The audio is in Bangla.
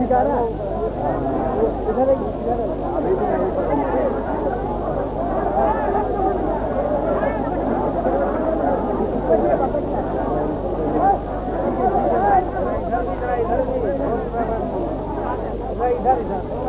इधर इधर